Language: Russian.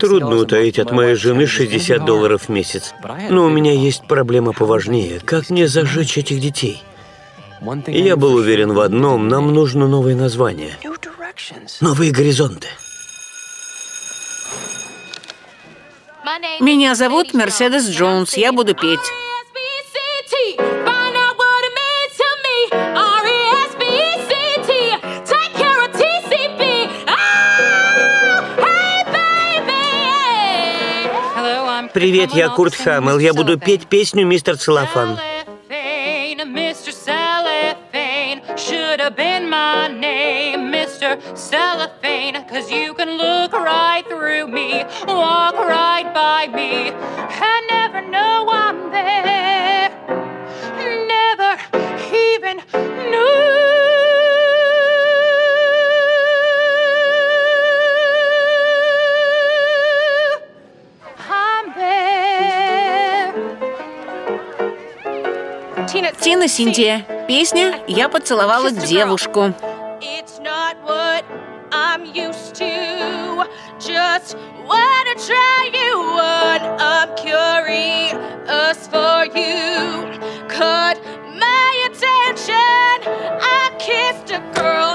Трудно утаить от моей жены 60 долларов в месяц. Но у меня есть проблема поважнее. Как мне зажечь этих детей? Я был уверен в одном, нам нужно новое название. Новые горизонты. Меня зовут Мерседес Джонс, я буду петь. Привет, я Курт Хаммел. Я буду петь песню «Мистер Целлофан». should have been my name, Mr. Cellophane, cause you can look right through me, walk right by me, and never know I'm there. Never even Тина Синтия. Песня «Я поцеловала девушку». Caught my attention. I kissed a girl